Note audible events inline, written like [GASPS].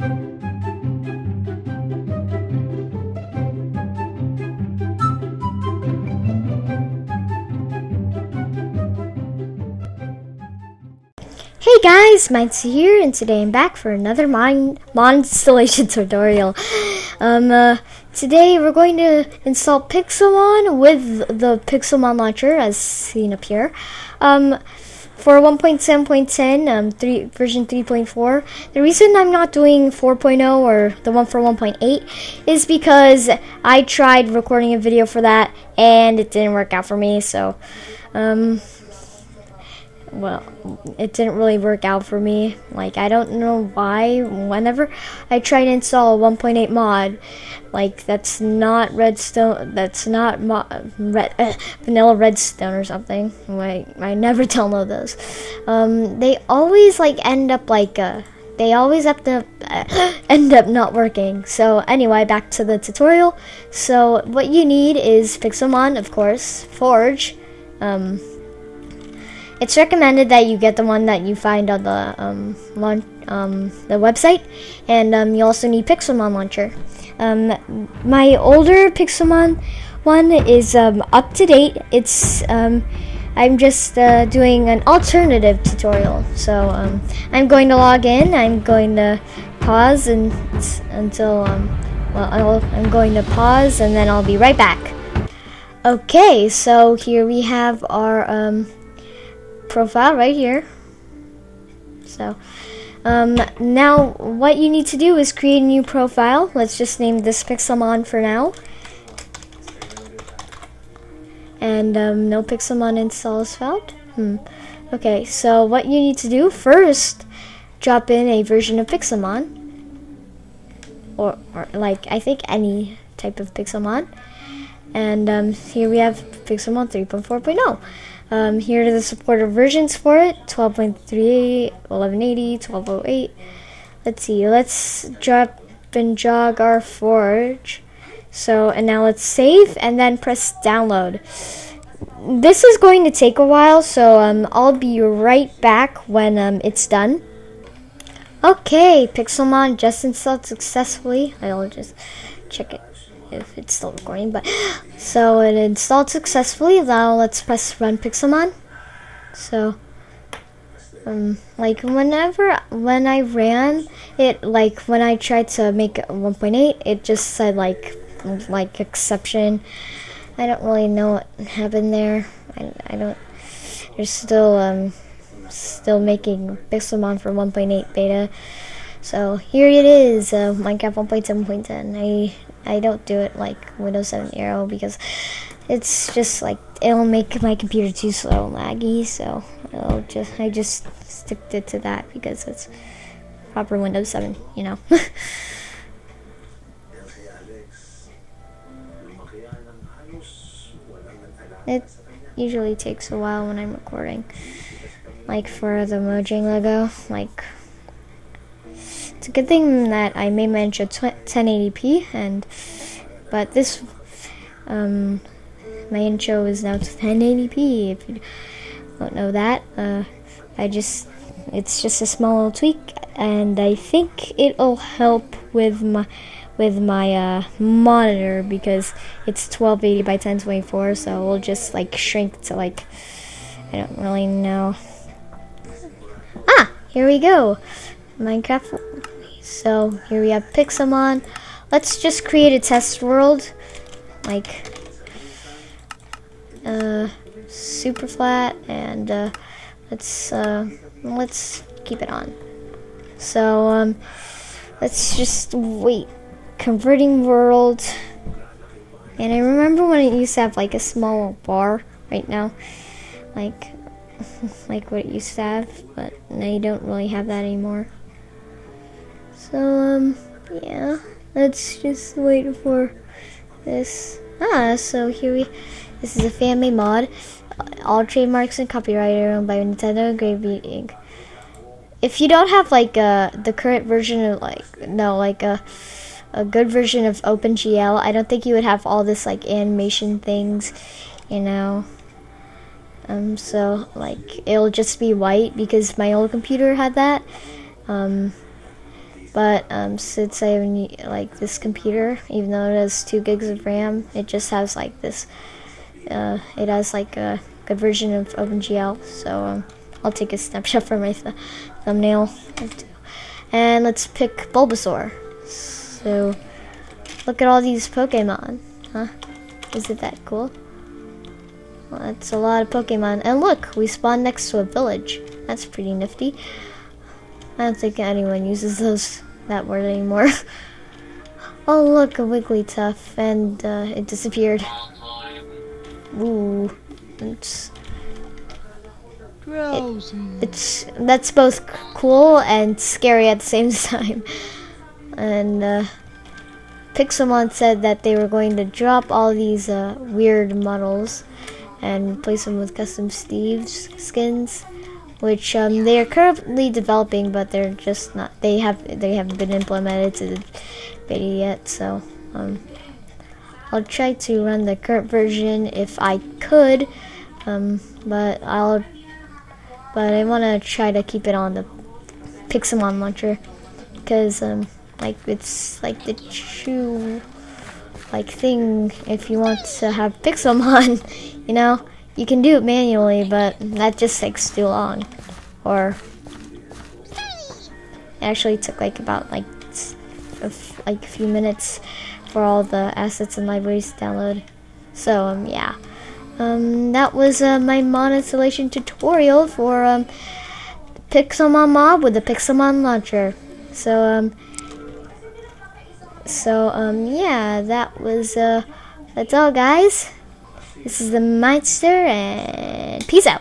Hey guys, Mites here, and today I'm back for another Mon installation [LAUGHS] tutorial. Um, uh, today we're going to install Pixelmon with the Pixelmon launcher, as seen up here. Um, for 1.7.10, um, 3, version 3.4. The reason I'm not doing 4.0 or the one for 1.8 is because I tried recording a video for that and it didn't work out for me, so, um, well, it didn't really work out for me. Like, I don't know why. Whenever I try to install a 1.8 mod, like that's not Redstone, that's not mo- red, uh, vanilla Redstone or something. I I never [LAUGHS] download those. Um, they always like end up like uh, they always have to uh, end up not working. So anyway, back to the tutorial. So what you need is Pixelmon, of course, Forge. Um, it's recommended that you get the one that you find on the um, launch, um, the website, and um, you also need Pixelmon launcher. Um, my older Pixelmon one is um, up to date. It's um, I'm just uh, doing an alternative tutorial, so um, I'm going to log in. I'm going to pause and until um, well, I'll, I'm going to pause and then I'll be right back. Okay, so here we have our um, profile right here. So um, now what you need to do is create a new profile. Let's just name this Pixelmon for now. And um, no Pixelmon install is found. Hmm. Okay, so what you need to do first, drop in a version of Pixelmon. Or, or like, I think any type of Pixelmon. And um, here we have Pixelmon 3.4.0. Um, here are the supported versions for it 12.38, 1180, 1208. Let's see, let's drop and jog our forge. So, and now let's save and then press download. This is going to take a while, so um, I'll be right back when um, it's done. Okay, Pixelmon just installed successfully. I'll just check it if it's still recording, but [GASPS] so it installed successfully. Now let's press run Pixelmon. So, um, like whenever when I ran it, like when I tried to make it 1.8, it just said like like exception. I don't really know what happened there. I, I don't. They're still um still making Pixelmon for 1.8 beta. So here it is, uh, Minecraft 1.7.10. I I don't do it like Windows 7 Aero because it's just like it'll make my computer too slow and laggy. So I'll just I just stick it to that because it's proper Windows 7, you know. [LAUGHS] it usually takes a while when I'm recording. Like for the Mojang logo, like it's a good thing that I made my intro 1080p, and but this um, my intro is now 1080p. If you don't know that, uh, I just it's just a small little tweak, and I think it'll help with my with my uh, monitor because it's 1280 by 1024, so we'll just like shrink to like I don't really know. Ah, here we go. Minecraft so here we have Pixelmon. Let's just create a test world, like uh, super flat, and uh, let's uh, let's keep it on. So um, let's just wait. Converting world, and I remember when it used to have like a small bar. Right now, like [LAUGHS] like what it used to have, but now you don't really have that anymore. So, um, yeah, let's just wait for this. Ah, so here we, this is a family mod. All trademarks and copyright are owned by Nintendo and Gravy Inc. If you don't have like uh, the current version of like no like a a good version of OpenGL, I don't think you would have all this like animation things, you know. Um, so like it'll just be white because my old computer had that. Um, But um, since I have like this computer, even though it has two gigs of RAM, it just has like this. Uh, it has like a good version of OpenGL. So um, I'll take a snapshot [LAUGHS] for my th thumbnail. And let's pick Bulbasaur. So look at all these Pokemon, huh? Is it that cool? Well, that's a lot of Pokemon. And look, we spawned next to a village. That's pretty nifty. I don't think anyone uses those that word anymore. [LAUGHS] oh look, a Wigglytuff, and uh, it disappeared. Ooh, it's it, it's that's both cool and scary at the same [LAUGHS] time. And uh, Pixelmon said that they were going to drop all these uh, weird models and replace them with custom Steve's skins which um, they are currently developing, but they're just not. They have they haven't been implemented to the beta yet. So um, I'll try to run the current version if I could, um, but I'll. But I want to try to keep it on the Pixelmon launcher because um, like it's like the true like thing if you want to have Pixelmon, [LAUGHS] you know you can do it manually, but that just takes too long. Or it actually took like about like a like a few minutes for all the assets and libraries to download. So um, yeah, um, that was uh, my mod installation tutorial for um, Pixelmon Mob with the Pixelmon launcher. So um, so um, yeah, that was uh, that's all, guys. This is the Minester, and peace out.